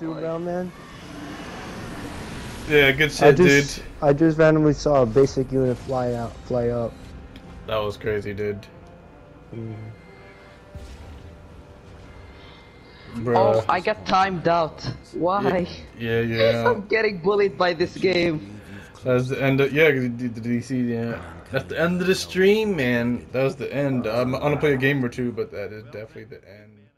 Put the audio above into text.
too, brown man? Yeah, good I just, dude. I just randomly saw a basic unit fly out, fly up. That was crazy, dude. Mm. Bro. Oh, I got timed out. Why? Yeah, yeah. I'm getting bullied by this game. That's the end of, yeah, the, you DC, yeah. That's the end of the stream, man. That was the end. I'm, I'm gonna play a game or two, but that is definitely the end.